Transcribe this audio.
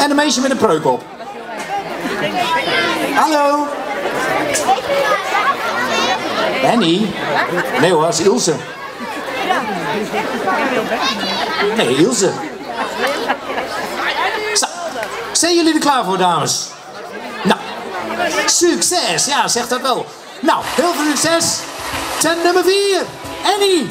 En een meisje met een preuk op. Hallo. Benny? Nee hoor, dat is Ilse. Nee, Ilse. Zijn jullie er klaar voor, dames? Nou, succes. Ja, zeg dat wel. Nou, heel veel succes. Ten nummer 4, Annie.